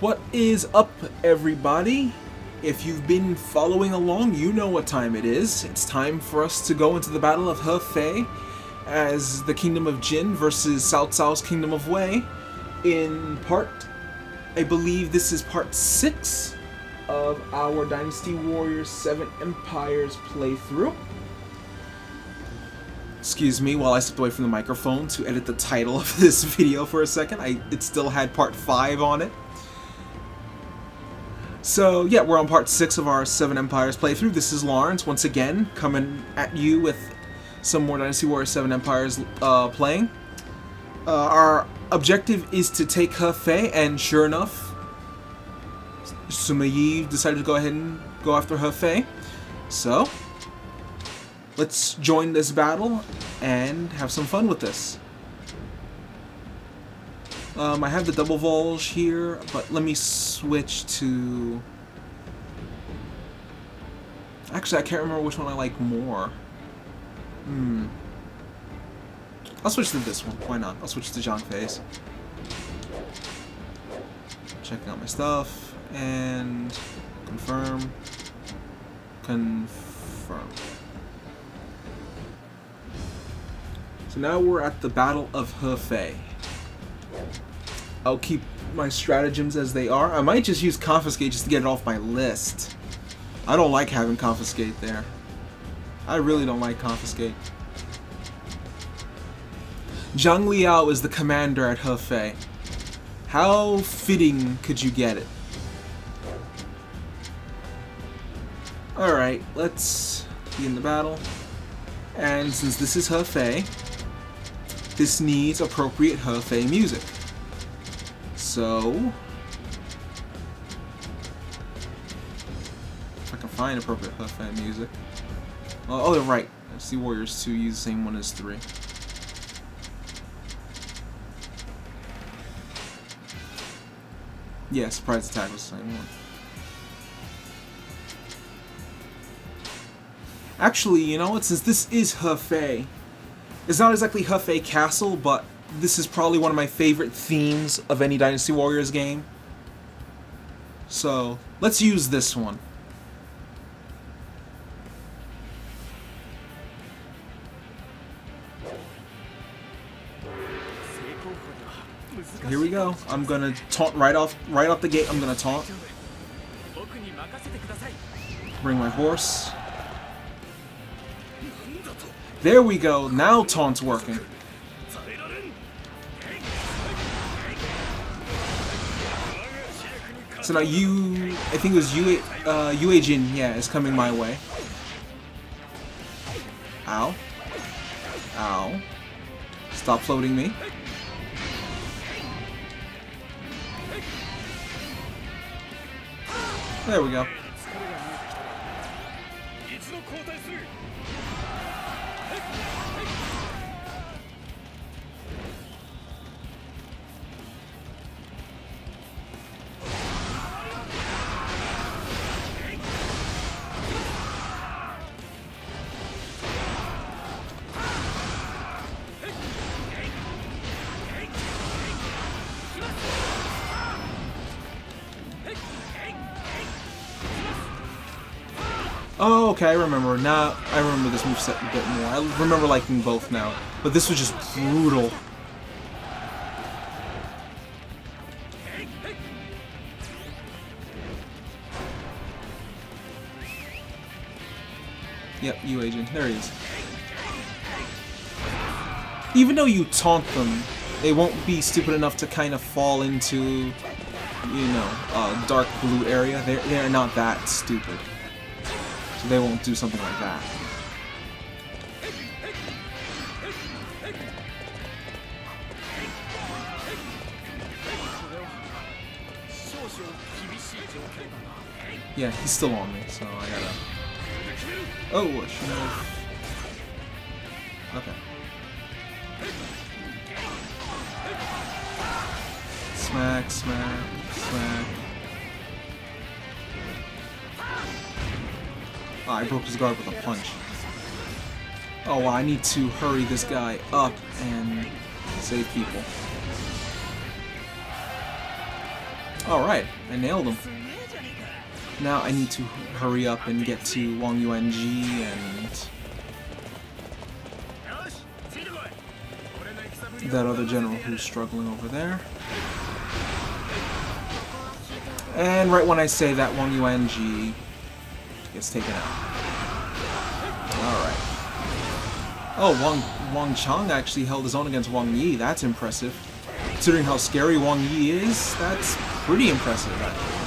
What is up, everybody? If you've been following along, you know what time it is. It's time for us to go into the Battle of Hefei as the Kingdom of Jin versus Cao Cao's Kingdom of Wei in part, I believe this is part 6 of our Dynasty Warriors 7 Empires playthrough. Excuse me while I stepped away from the microphone to edit the title of this video for a second. I It still had part 5 on it. So yeah, we're on part 6 of our 7 Empires playthrough. This is Lawrence, once again, coming at you with some more Dynasty Warriors 7 Empires uh, playing. Uh, our objective is to take Hefei, and sure enough, Sima Yi decided to go ahead and go after Hefei. So, let's join this battle and have some fun with this. Um, I have the double Voulge here, but let me switch to... Actually, I can't remember which one I like more. Hmm. I'll switch to this one. Why not? I'll switch to Zhang Fei's. Checking out my stuff and confirm. Confirm. So now we're at the Battle of Hefei. I'll keep my stratagems as they are. I might just use Confiscate just to get it off my list. I don't like having Confiscate there. I really don't like Confiscate. Zhang Liao is the commander at Hefei. How fitting could you get it? Alright, let's begin the battle. And since this is Hefei, this needs appropriate Hefei music. So... If I can find appropriate Hefei music. Uh, oh, oh, right. FC Warriors 2 use the same one as 3. Yeah, surprise attack was the same one. Actually, you know what? Since this is Hefei, it's not exactly Hefei Castle, but this is probably one of my favorite themes of any Dynasty Warriors game. So, let's use this one. Here we go. I'm gonna taunt right off right off the gate. I'm gonna taunt. Bring my horse. There we go. Now taunt's working. So now you, I think it was Yue, uh, Yue Jin, yeah, is coming my way. Ow. Ow. Stop floating me. There we go. Okay, I remember. Now, I remember this moveset a bit more. I remember liking both now. But this was just brutal. Yep, Yue Jin. There he is. Even though you taunt them, they won't be stupid enough to kind of fall into, you know, a dark blue area. They're, they're not that stupid. They won't do something like that. Yeah, he's still on me, so I gotta... Oh, should. Okay. Smack, smack, smack. Oh, I broke his guard with a punch. Oh, well, I need to hurry this guy up and save people. Alright, I nailed him. Now I need to hurry up and get to Wang Yuanji and that other general who's struggling over there. And right when I say that, Wang Yuanji gets taken out. Alright. Oh, Wang, Wang Chang actually held his own against Wang Yi. That's impressive. Considering how scary Wang Yi is, that's pretty impressive, actually.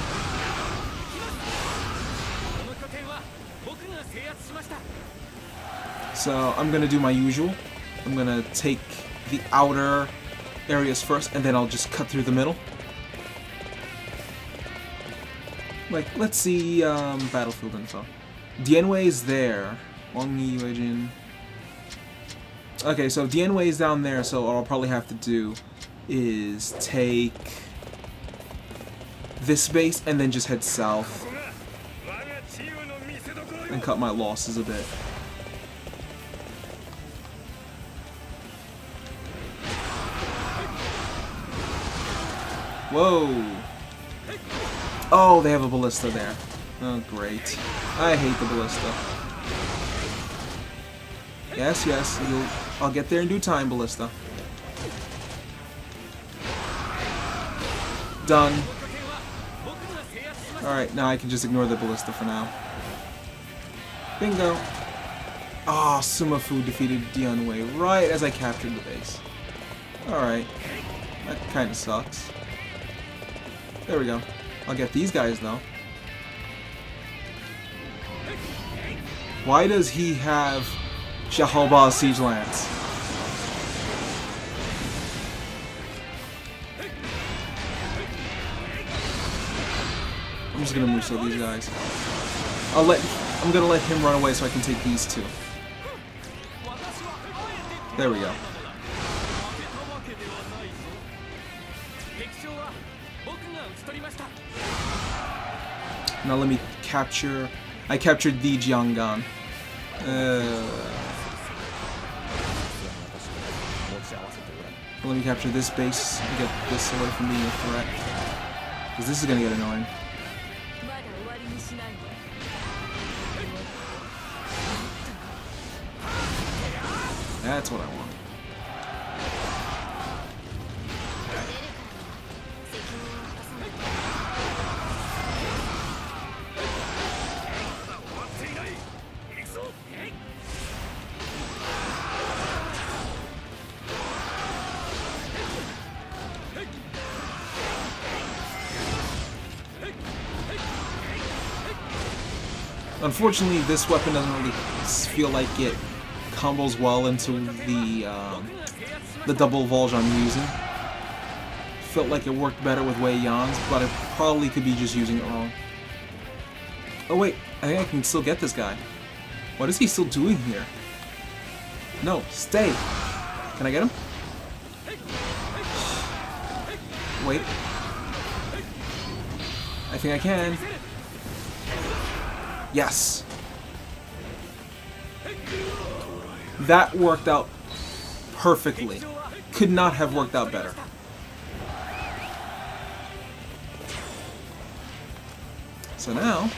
So I'm gonna do my usual. I'm gonna take the outer areas first, and then I'll just cut through the middle. Like, let's see um, battlefield info. Dianwei is there. Wang Yi Weijin. Okay, so Dianwei is down there, so all I'll probably have to do is take this base and then just head south and cut my losses a bit. Whoa! Oh, they have a ballista there. Oh, great. I hate the ballista. Yes, yes, I'll get there in due time, ballista. Done. Alright, now I can just ignore the ballista for now. Bingo. Ah, oh, Sima Fu defeated Dianwei right as I captured the base. Alright. That kinda sucks. There we go. I'll get these guys, though. Why does he have Xiaohua Siege Lance? I'm just gonna Musou these guys. I'll let I'm gonna let him run away so I can take these two. There we go. Now let me capture... I captured the Jianggan. Uh, let me capture this base get this away from being a threat. Because this is going to get annoying. Unfortunately, this weapon doesn't really feel like it combos well into the um, the double Voulge I'm using. Felt like it worked better with Wei Yan's, but I probably could be just using it wrong. Oh wait, I think I can still get this guy. What is he still doing here? No, stay! Can I get him? Wait. I think I can. Yes. That worked out perfectly. Could not have worked out better. So now,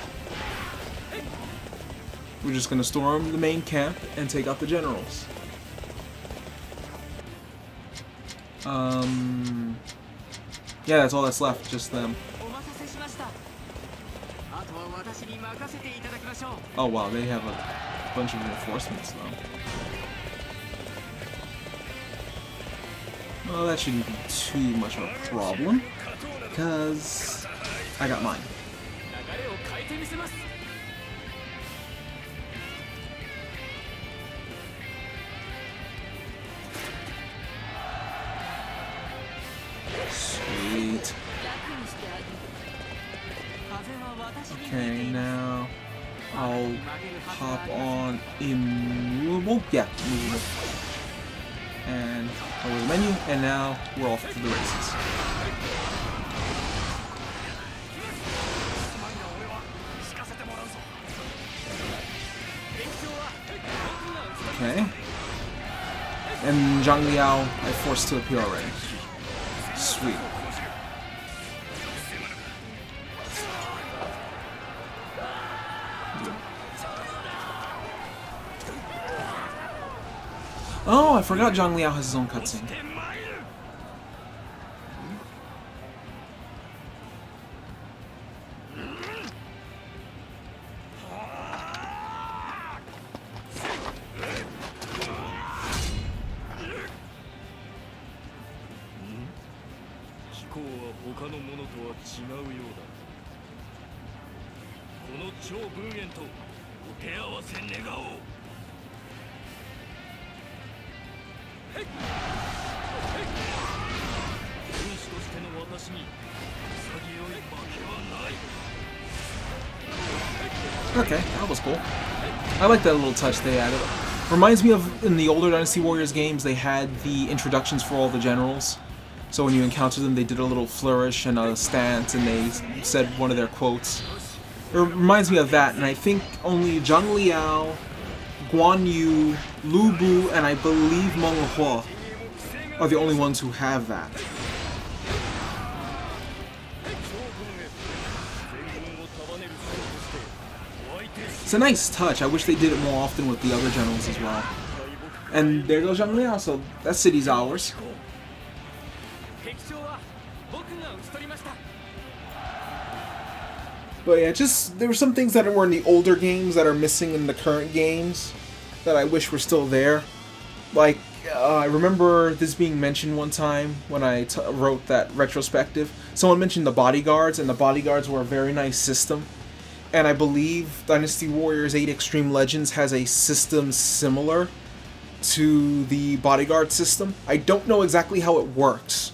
we're just going to storm the main camp and take out the generals. Um, yeah, that's all that's left, just them. Oh wow, they have a bunch of reinforcements though. Well, that shouldn't be too much of a problem, because I got mine. Sweet. Okay, now I'll hop on immovable. Oh, yeah, immovable. And over the menu, and now we're off to the races. Okay. And Zhang Liao I forced to appear already. Sweet. Forgot Zhang Liao has his own cutscene. That was cool. I like that little touch they added. Reminds me of in the older Dynasty Warriors games, they had the introductions for all the generals. So when you encountered them, they did a little flourish and a stance, and they said one of their quotes. It reminds me of that, and I think only Zhang Liao, Guan Yu, Lu Bu, and I believe Meng Huo are the only ones who have that. It's a nice touch. I wish they did it more often with the other generals as well. And there goes Zhang Liao, so that city's ours. But yeah, just there were some things that were in the older games that are missing in the current games that I wish were still there. Like, uh, I remember this being mentioned one time when I wrote that retrospective. Someone mentioned the bodyguards, and the bodyguards were a very nice system and I believe Dynasty Warriors 8 Extreme Legends has a system similar to the bodyguard system. I don't know exactly how it works,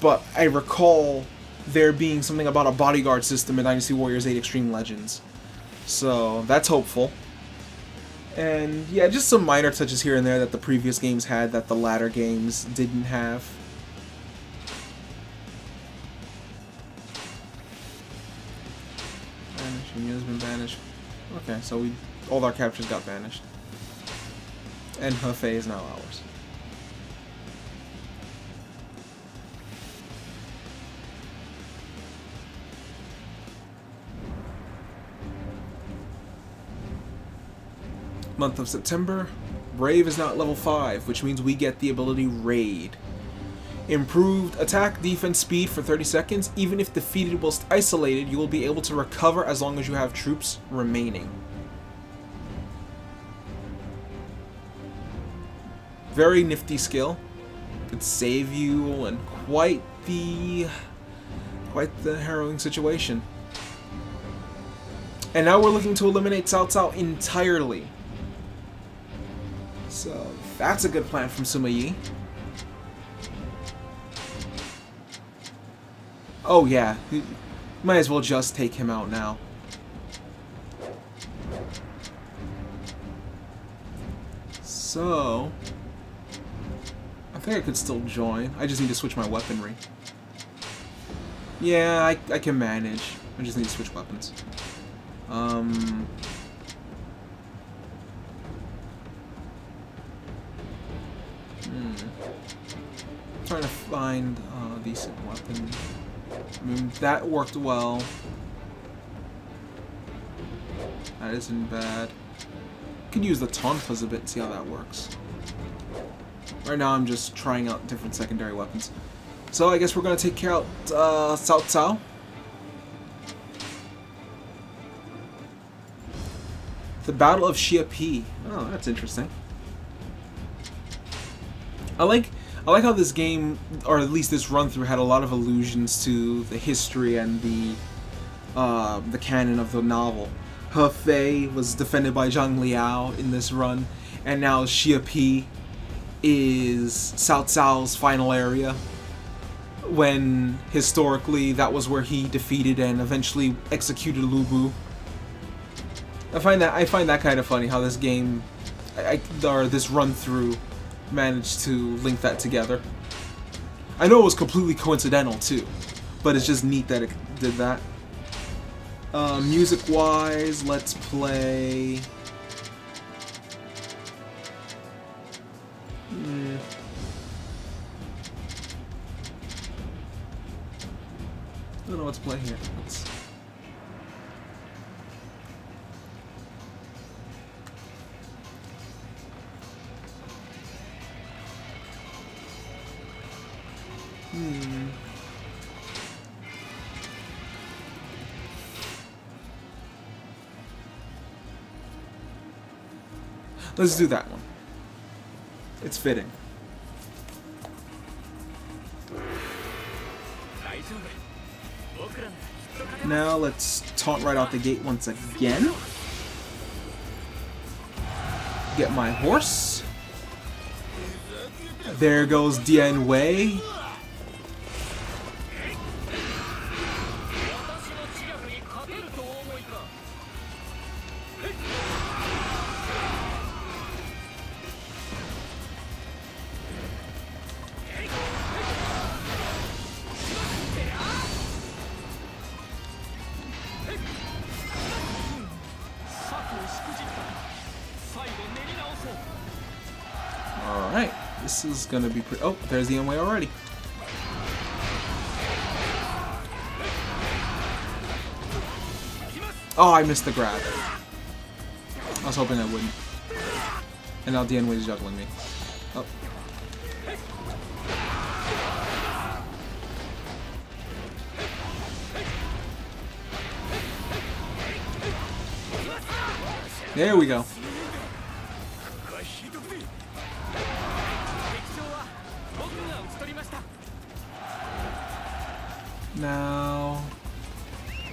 but I recall there being something about a bodyguard system in Dynasty Warriors 8 Extreme Legends. So that's hopeful. And yeah, just some minor touches here and there that the previous games had that the latter games didn't have. Okay, so we all our captures got banished. And Hefei is now ours. Month of September, Brave is now at level 5, which means we get the ability Raid. Improved attack, defense, speed for 30 seconds. Even if defeated whilst isolated, you will be able to recover as long as you have troops remaining. Very nifty skill. Could save you in quite the quite the harrowing situation. And now we're looking to eliminate Cao Cao entirely. So that's a good plan from Sima Yi. Oh yeah, might as well just take him out now. So, I think I could still join. I just need to switch my weaponry. Yeah, I, I can manage. I just need to switch weapons. Um... Hmm. trying to find a decent weapon. I mean, that worked well. That isn't bad. Could use the tonfas a bit and see how that works. Right now I'm just trying out different secondary weapons. So I guess we're going to take out uh, Cao Cao. The Battle of Xia Pi. Oh, that's interesting. I like I like how this game, or at least this run-through, had a lot of allusions to the history and the uh, the canon of the novel. Hefei was defended by Zhang Liao in this run, and now Xia Pi is Cao Cao's final area, when historically that was where he defeated and eventually executed Lu Bu. I find that I find that kind of funny how this game, I, or this run through managed to link that together. I know it was completely coincidental too, but it's just neat that it did that. Uh, Music-wise, let's play... Mm. I don't know what to play here. Let's Let's do that one. It's fitting. Now let's taunt right out the gate once again. Get my horse. There goes Dian Wei. Is gonna be pretty. Oh, there's the way already. Oh, I missed the grab. I was hoping I wouldn't. And now Dian is juggling me. Oh. There we go.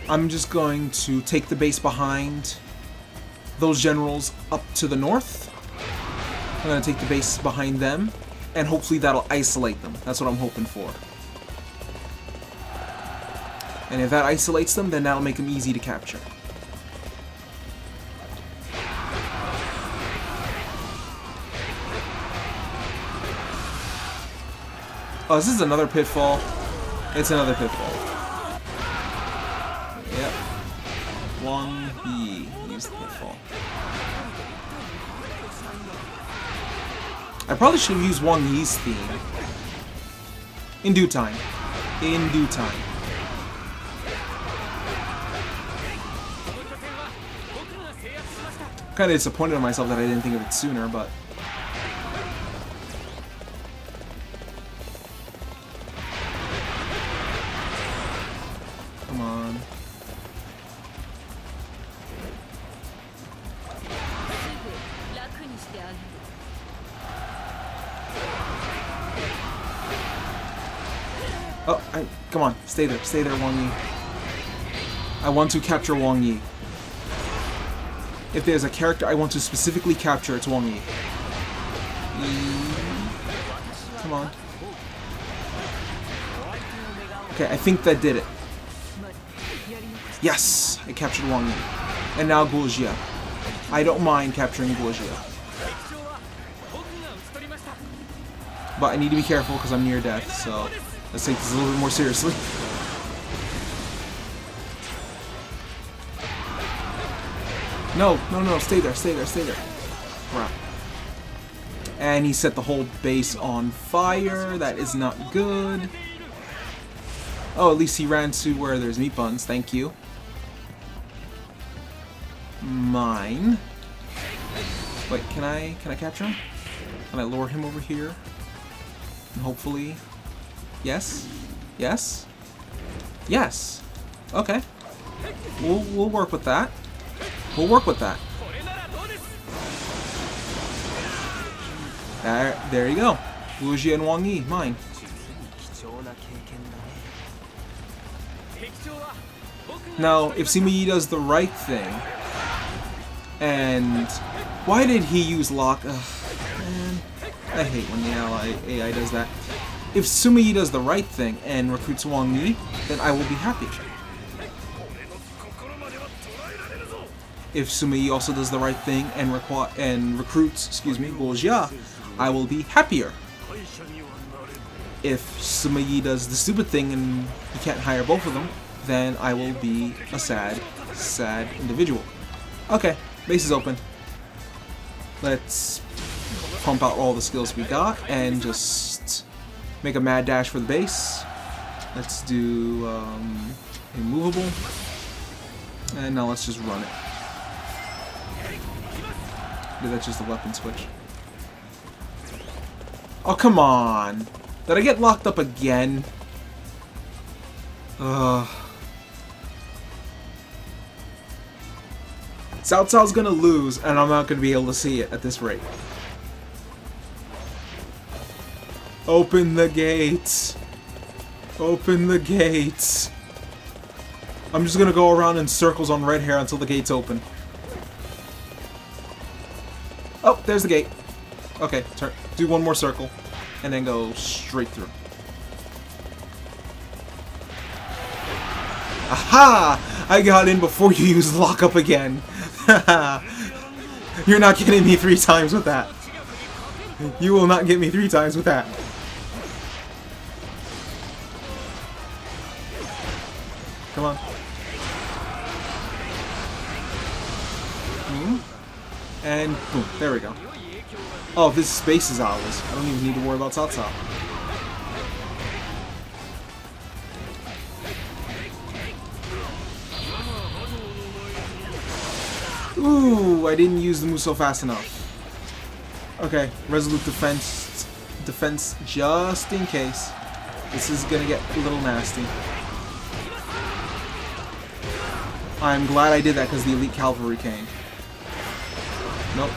I'm just going to take the base behind those generals up to the north. I'm going to take the base behind them, and hopefully that'll isolate them. That's what I'm hoping for. And if that isolates them, then that'll make them easy to capture. Oh, this is another pitfall. It's another pitfall. Yep. Wang Yi used the pitfall. I probably should have used Wang Yi's theme. In due time. In due time. Kinda disappointed in myself that I didn't think of it sooner, but... stay there, stay there, Wang Yi. I want to capture Wang Yi. If there's a character I want to specifically capture, it's Wang Yi. Come on. Okay, I think that did it. Yes! I captured Wang Yi. And now Guojia. I don't mind capturing Guojia. But I need to be careful because I'm near death, so let's take this a little bit more seriously. No, no, no, stay there, stay there, stay there. Crap. And he set the whole base on fire. That is not good. Oh, at least he ran to where there's meat buns. Thank you. Mine. Wait, can I can I capture him? Can I lure him over here? And hopefully, yes, yes, yes. Okay, we'll we'll work with that. We'll work with that. There, there you go. Wuji and Wang Yi, mine. Now, if Sima Yi does the right thing, and why did he use lock? Ugh, man, I hate when the ally AI does that. If Sima Yi does the right thing and recruits Wang Yi, then I will be happy. If Sima also does the right thing and requ and recruits, excuse me, Guojia, I will be happier. If Sima does the stupid thing and he can't hire both of them, then I will be a sad, sad individual. Okay, base is open. Let's pump out all the skills we got and just make a mad dash for the base. Let's do um, immovable. And now let's just run it. Did that's just a weapon switch. Oh, come on. Did I get locked up again? Ugh. Cao Cao's gonna lose, and I'm not gonna be able to see it at this rate. Open the gates. Open the gates. I'm just gonna go around in circles on red hair until the gates open. Oh, there's the gate. Okay, turn, do one more circle, and then go straight through. Aha! I got in before you use lockup again. You're not getting me three times with that. You will not get me three times with that. There we go. Oh, this space is ours. I don't even need to worry about Cao. Ooh, I didn't use the Musou fast enough. Okay, resolute defense, defense just in case. This is gonna get a little nasty. I'm glad I did that because the Elite Cavalry came. Nope.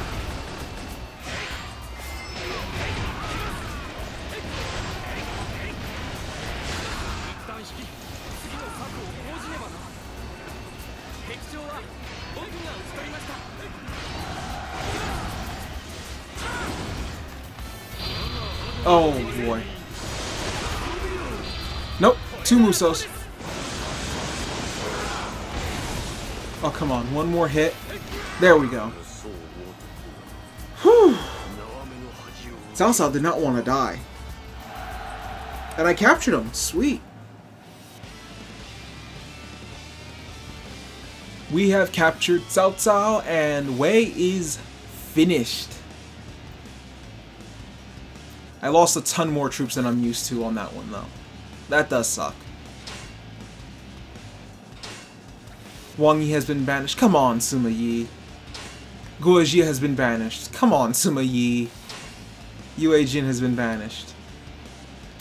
Nope, two Musous. Oh, come on. One more hit. There we go. Whew. Cao did not want to die. And I captured him. Sweet. We have captured Cao Cao and Wei is finished. I lost a ton more troops than I'm used to on that one, though. That does suck. Wang Yi has been banished. Come on, Sima Yi. Guo Jia has been banished. Come on, Sima Yi. Yue Jin has been banished.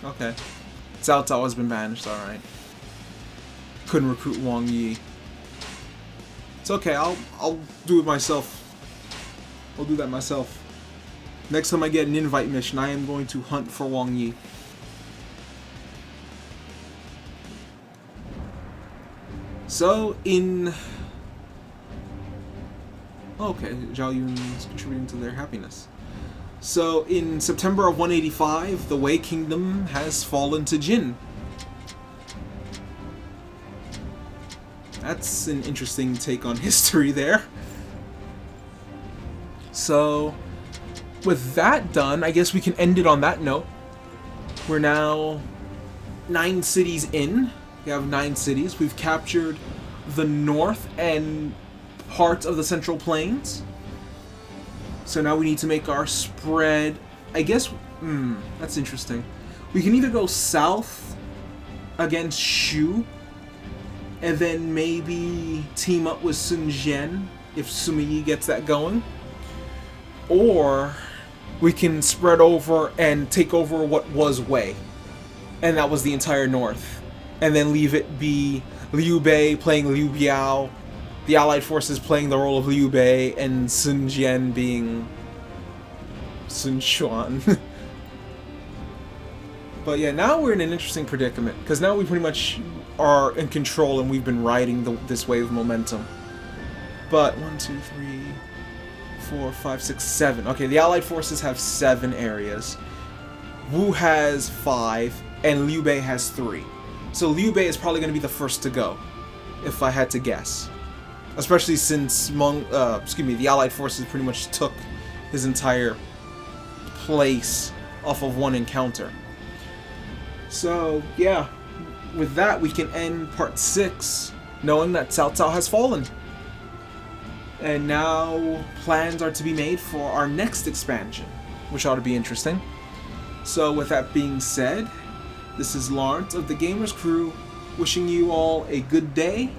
Okay. Cao Cao has been banished, alright. Couldn't recruit Wang Yi. It's okay, I'll I'll do it myself. I'll do that myself. Next time I get an invite mission, I am going to hunt for Wang Yi. So, in... Okay, Zhao Yun is contributing to their happiness. So, in September of 185, the Wei Kingdom has fallen to Jin. That's an interesting take on history there. So, with that done, I guess we can end it on that note. We're now nine cities in. We have nine cities. We've captured the north and parts of the central plains. So now we need to make our spread. I guess, hmm, that's interesting. We can either go south against Shu, and then maybe team up with Sun Jian if Sima Yi gets that going. Or we can spread over and take over what was Wei. And that was the entire north. And then leave it be Liu Bei playing Liu Biao, the Allied forces playing the role of Liu Bei, and Sun Jian being Sun Quan. but yeah, now we're in an interesting predicament, because now we pretty much are in control and we've been riding the, this wave of momentum. But, one, two, three, four, five, six, seven. Okay, the Allied forces have seven areas. Wu has five, and Liu Bei has three. So Liu Bei is probably going to be the first to go, if I had to guess. Especially since Mong, uh, excuse me, the Allied forces pretty much took his entire place off of one encounter. So, yeah, with that we can end part 6, knowing that Cao Cao has fallen. And now plans are to be made for our next expansion, which ought to be interesting. So with that being said, this is Lawrence of the GAMRs Crew, wishing you all a good day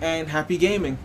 and happy gaming.